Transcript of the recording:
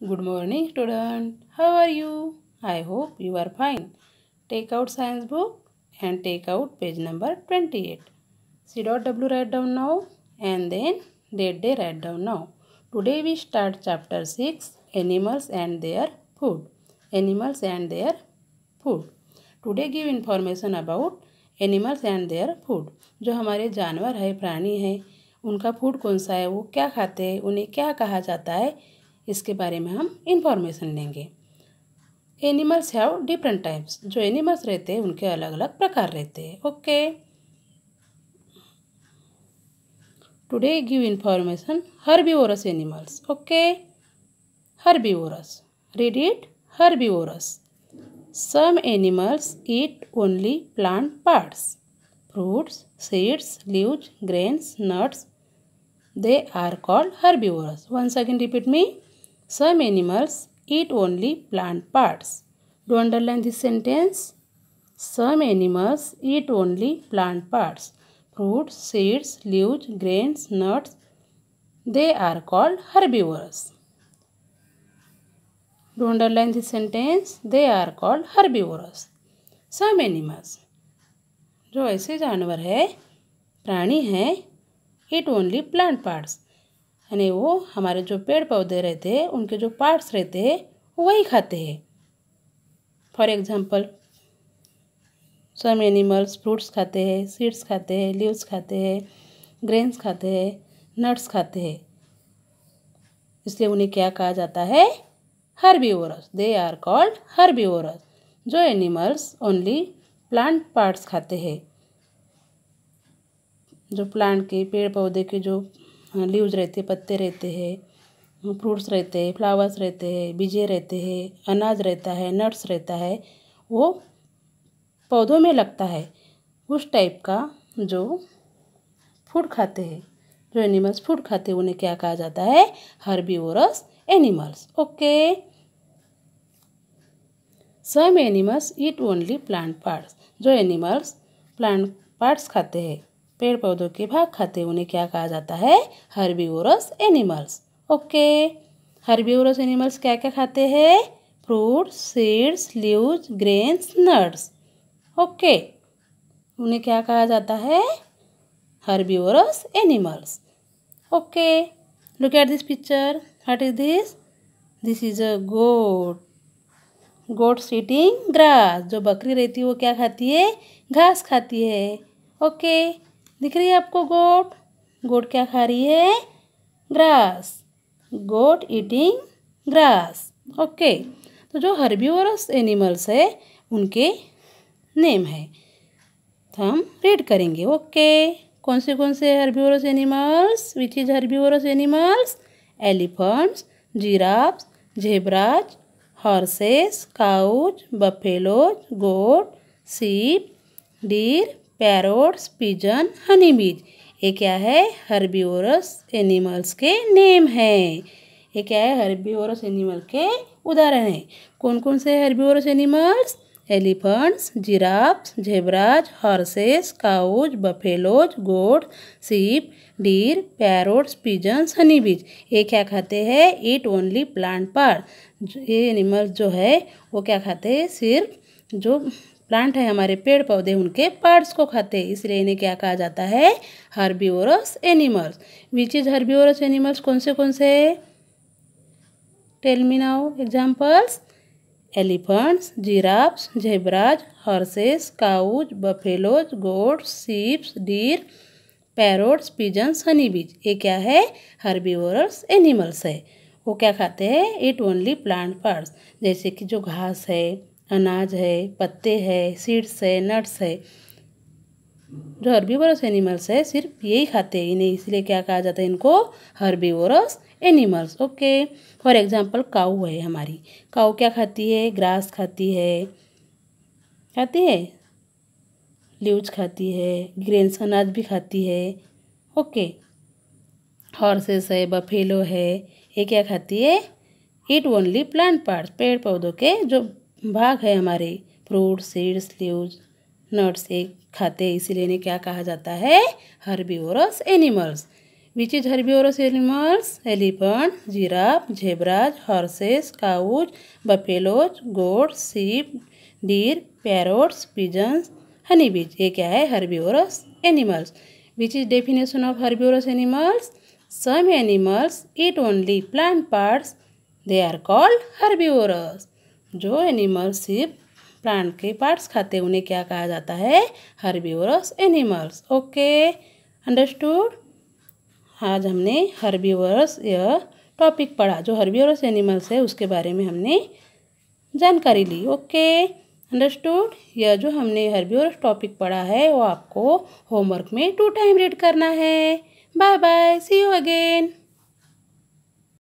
Good morning, student. How are you? I hope you are fine. Take out science book and take out page number 28. C dot W write down now and then date day write down now. Today we start chapter 6 Animals and their food. Animals and their food. Today give information about animals and their food जो हमारे जानवर है प्राणी है उनका food कौन सा है वो क्या खाते हैं उन्हें क्या कहा जाता है इसके बारे में हम इंफॉर्मेशन लेंगे। एनिमल्स हैव डिफरेंट टाइप्स जो एनिमल्स रहते हैं, उनके अलग अलग प्रकार रहते हैं। Okay today give information herbivorous animals okay herbivorous read it herbivorous some animals eat only plant parts fruits seeds leaves grains nuts they are called herbivores once again, repeat me. Some animals eat only plant parts. Do underline this sentence? Some animals eat only plant parts. Fruits, seeds, leaves, grains, nuts. They are called herbivores. Do underline this sentence? They are called herbivores. Some animals जो ऐसे जानवर है प्राणी हैं it only plant parts यानी वो हमारे जो पेड़ पौधे रहते हैं, उनके जो पार्ट्स रहते हैं, वही खाते हैं। For example some animals fruits खाते हैं सीड्स खाते हैं लीव्स खाते हैं ग्रेन्स खाते हैं नट्स खाते हैं। इसलिए उन्हें क्या कहा जाता है? Herbivorous they are called herbivorous जो एनिमल्स ओनली प्लांट पार्ट्स खाते हैं। जो प्लांट के पेड़ पौधे के जो लीव्स रहते पत्ते रहते हैं, फ्रूट्स रहते हैं, फ्लावर्स रहते हैं, बीजे रहते हैं, अनाज रहता है, नट्स रहता है, वो पौधों में लगता है। उस टाइप का जो फ़ूड खाते हैं, जो एनिमल्स फ़ूड खाते हैं, उन्हें क्या कहा जाता है? Herbivorous animals okay some animals eat only plant parts जो एनिमल्स प्लांट पार्ट्स खाते हैं। पेड़ पौधों के भाग खाते उन्हें क्या कहा जाता है? Herbivorous animals okay herbivorous animals क्या क्या खाते हैं? Fruit seeds leaves grains nuts okay उन्हें क्या कहा जाता है? Herbivorous animals okay look at this picture what is this this is a goat goat eating grass जो बकरी रहती है, वो क्या खाती है? घास खाती है. ओके दिख रही है आपको गोट? गोट क्या खा रही है? Grass. Goat eating grass. Okay तो जो हर्बीवरस एनिमल्स है, उनके नेम है। तो हम रीड करेंगे। ओके कौन से कौन से herbivorous animals? Which is herbivorous animals? Elephants, giraffes, zebras, horses cows buffaloes, goat, sheep, deer parrots, pigeon Honey bees ये क्या है? हर्बीवोरस एनिमल्स के नेम है। ये क्या है? हर्बीवोरस एनिमल के उदाहरण है। कौन कौन से herbivorous animals? Elephants, giraffes zebras horses, cows, buffaloes, goat, sheep, deer, parrots, pigeons honey bees ये क्या खाते हैं? Eat only plant part. ये एनिमल्स जो है, वो क्या खाते हैं? सिर्फ़ जो प्लांट है हमारे पेड़ पौधे, उनके पार्ट्स को खाते हैं। इसलिए इन्हें क्या कहा जाता है? Herbivorous animals which is herbivorous animals कौन से कौन से? Tell me now examples elephants giraffes zebras horses cows buffaloes goats sheeps deer parrots pigeons honey bees ये क्या है? हर्बिवोरस एनिमल्स है। वो क्या खाते हैं? इट ओनली प्लांट पार्ट्स जैसे कि जो घास है अनाज है, पत्ते है, सीड्स है, नट्स है। जो हर्बीवोरस एनिमल्स है, सिर्फ़ यही खाते हैं, इन्हें इसलिए क्या कहा जाता है इनको? Herbivorous animals, okay. For example cow है हमारी। काऊ क्या खाती है? ग्रास खाती है। खाती है? लीव्स खाती है, ग्रेन्स, अनाज भी खाती है, ओके। हॉर्सेस है, बफेलो है, ये क्या खाती है? इट ओनली प्लांट पार्ट्स, पेड़ पौधों के, जो भाग है हमारे। फ्रूट, सीड्स, लीव्स, नट्स एक खाते हैं इसीलिए इन्हें क्या कहा जाता है? Herbivorous animals. Which is herbivorous animals elephant giraffe zebras horses cows buffaloes goat sheep deer parrots pigeons honey bees ये क्या है? Herbivorous animals which is definition of herbivorous animals some animals eat only plant parts they are called herbivorous जो animal सिर्फ़ plant के parts खाते उन्हें क्या कहा जाता है? हर्बिवरस एनिमल्स ओके अंडरस्टूड आज हमने हर्बिवरस यह टॉपिक पढ़ा। जो हर्बिवरस एनिमल्स है, उसके बारे में हमने जानकारी ली। ओके अंडरस्टूड यह जो हमने हर्बिवरस टॉपिक पढ़ा है, वो आपको होमवर्क में टू टाइम रीड करना है। Bye bye see you again